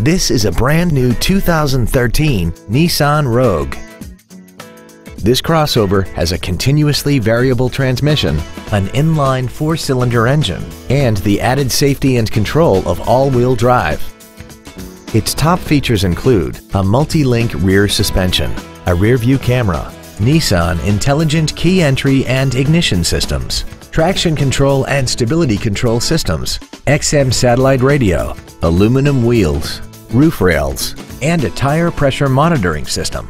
This is a brand new 2013 Nissan Rogue. This crossover has a continuously variable transmission, an inline four-cylinder engine, and the added safety and control of all-wheel drive. Its top features include a multi-link rear suspension, a rear-view camera, Nissan intelligent key entry and ignition systems, traction control and stability control systems, XM satellite radio, aluminum wheels, roof rails, and a tire pressure monitoring system.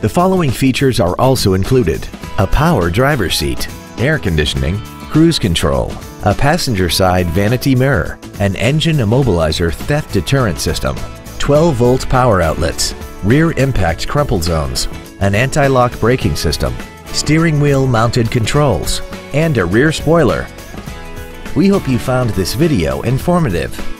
The following features are also included. A power driver's seat, air conditioning, cruise control, a passenger side vanity mirror, an engine immobilizer theft deterrent system, 12 volt power outlets, rear impact crumple zones, an anti-lock braking system, steering wheel mounted controls, and a rear spoiler. We hope you found this video informative.